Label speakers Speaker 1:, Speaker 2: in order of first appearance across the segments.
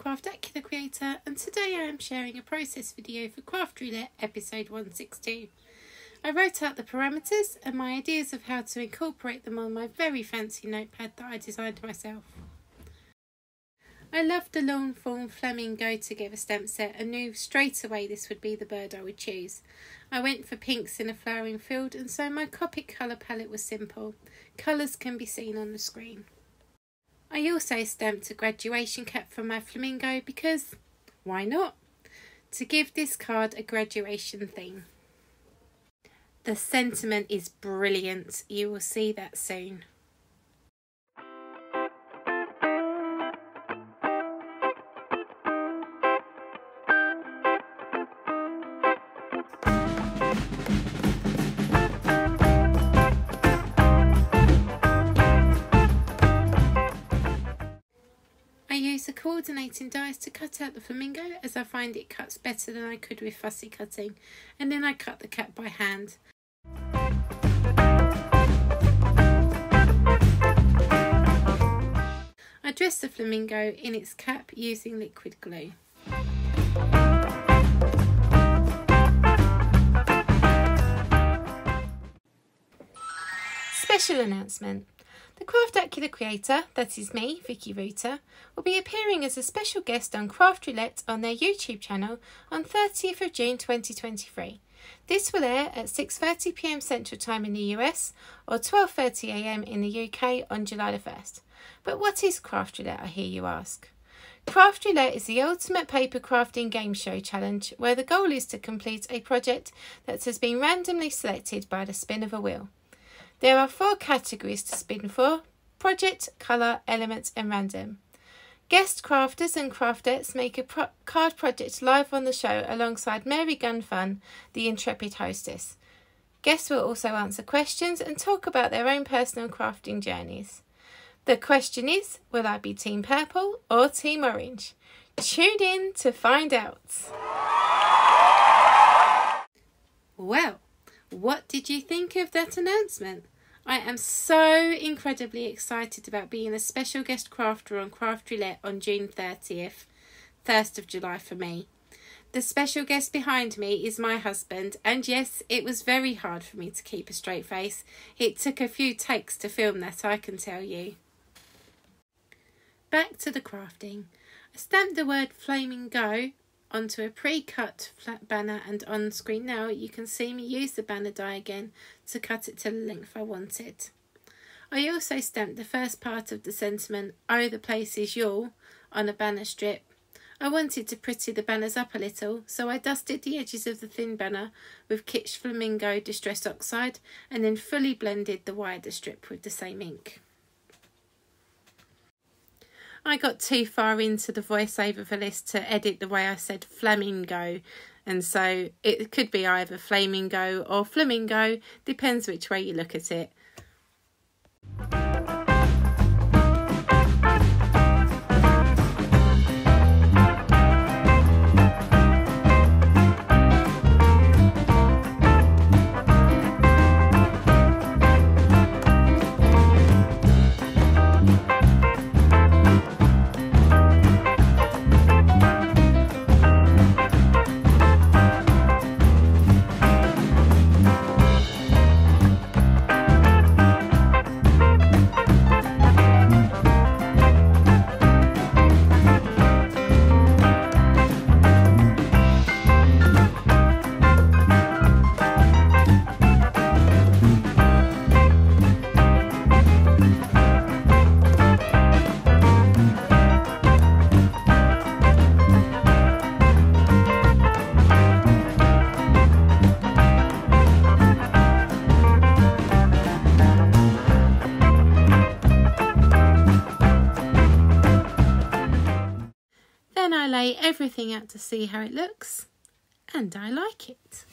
Speaker 1: Craftacular Creator and today I am sharing a process video for Craft Roulette episode 162. I wrote out the parameters and my ideas of how to incorporate them on my very fancy notepad that I designed myself. I loved the long form Flamin-go Together stamp set and knew straight away this would be the bird I would choose. I went for pinks in a flowering field and so my Copic colour palette was simple. Colours can be seen on the screen. I also stamped a graduation cap for my flamingo because, why not? To give this card a graduation theme. The sentiment is brilliant, you will see that soon. Use the coordinating dies to cut out the flamingo as I find it cuts better than I could with fussy cutting and then I cut the cap by hand. I dress the flamingo in its cap using liquid glue. Special announcement. The Craftacular Creator, that is me, Vicki Ruta, will be appearing as a special guest on Craft Roulette on their YouTube channel on 30th of June 2023. This will air at 6.30pm Central Time in the US or 12.30am in the UK on July the 1st. But what is Craft Roulette, I hear you ask? Craft Roulette is the ultimate paper crafting game show challenge where the goal is to complete a project that has been randomly selected by the spin of a wheel. There are four categories to spin for project, colour, element, and random. Guest crafters and craftettes make a pro card project live on the show alongside Mary Gunfun, the intrepid hostess. Guests will also answer questions and talk about their own personal crafting journeys. The question is Will I be Team Purple or Team Orange? Tune in to find out. Well, what did you think of that announcement? I am so incredibly excited about being a special guest crafter on Craft Roulette on June 30th, 1st of July for me. The special guest behind me is my husband, and yes, it was very hard for me to keep a straight face. It took a few takes to film that, I can tell you. Back to the crafting. I stamped the word Flaming Go onto a pre-cut flat banner and on screen now you can see me use the banner die again to cut it to the length I wanted. I also stamped the first part of the sentiment, Oh the place is your, on a banner strip. I wanted to pretty the banners up a little, so I dusted the edges of the thin banner with Kitsch Flamingo Distress Oxide and then fully blended the wider strip with the same ink. I got too far into the voiceover for this to edit the way I said flamingo. And so it could be either flamingo or flamingo, depends which way you look at it. Lay everything out to see how it looks and I like it.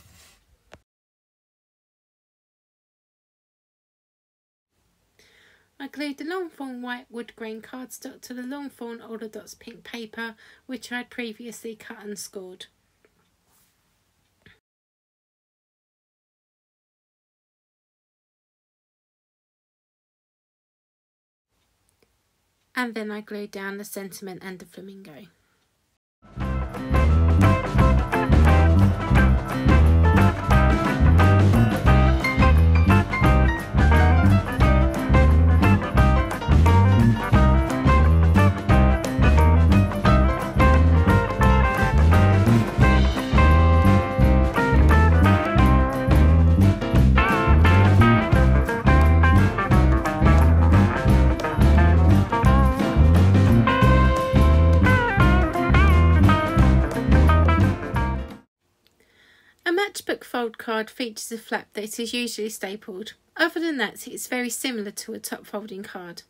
Speaker 1: I glued the Lawn Fawn white wood grain cardstock to the Lawn Fawn Older Dots pink paper which I had previously cut and scored. And then I glued down the sentiment and the flamingo. Fold card features a flap that is usually stapled. Other than that, it's very similar to a top folding card.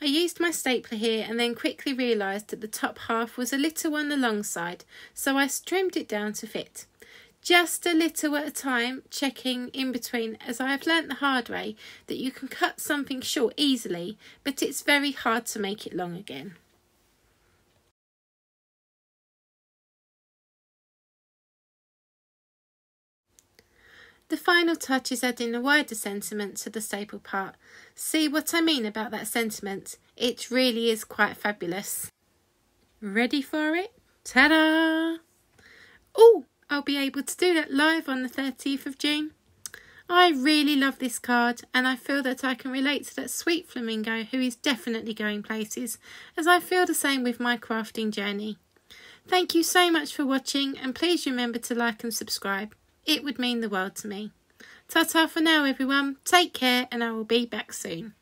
Speaker 1: I used my stapler here and then quickly realised that the top half was a little on the long side, so I trimmed it down to fit. Just a little at a time, checking in between, as I have learnt the hard way that you can cut something short easily, but it's very hard to make it long again. The final touch is adding a wider sentiment to the staple part. See what I mean about that sentiment? It really is quite fabulous. Ready for it? Ta-da! Oh, I'll be able to do that live on the 30th of June. I really love this card and I feel that I can relate to that sweet flamingo who is definitely going places as I feel the same with my crafting journey. Thank you so much for watching and please remember to like and subscribe. It would mean the world to me. Ta-ta for now everyone. Take care and I will be back soon.